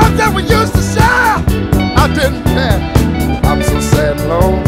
love that we used to share. I didn't care. I'm so sad, alone.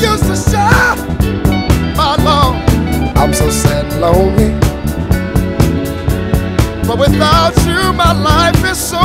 used to shine, my love. I'm so sad and lonely. But without you, my life is so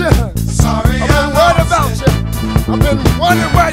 about you. Sorry, I've been worried about you. I've been wondering where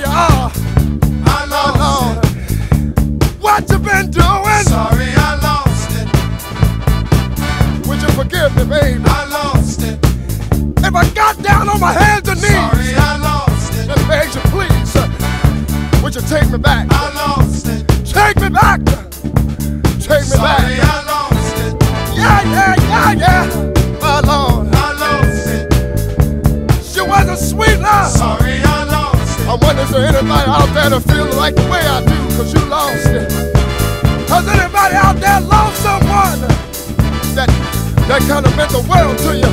that kind of meant the world to you.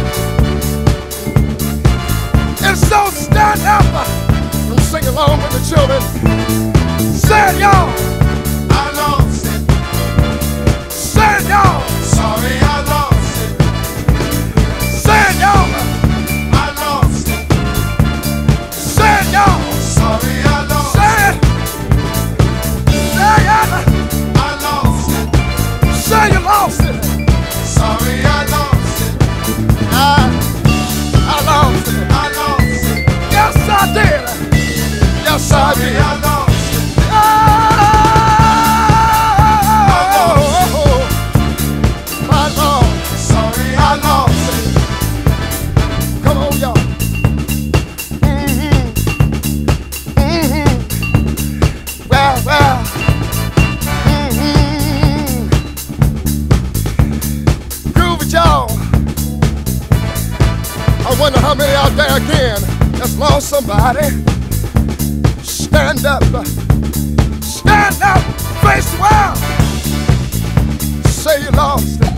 And so stand up and sing along with the children. Say y'all. Stand up. Stand up. Face the world. Say you lost.